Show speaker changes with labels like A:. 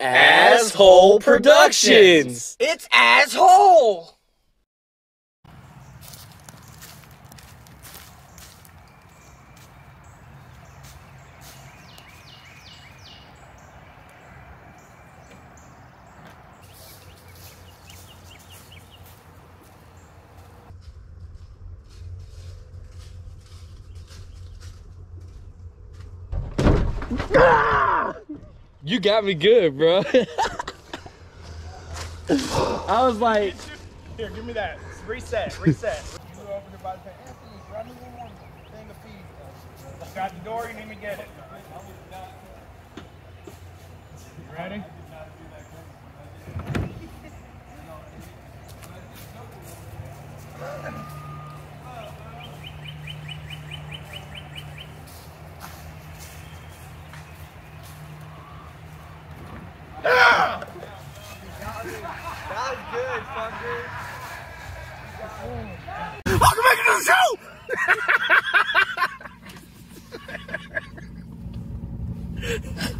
A: As-Whole Productions.
B: It's asshole. Ah!
A: You got me good, bro. I was like,
C: Here, give me that. Reset, reset. you go over to by the Anthony, run me one thing of feed. Got the door, you need me to get it. You ready? Ah!
B: Welcome back to the show.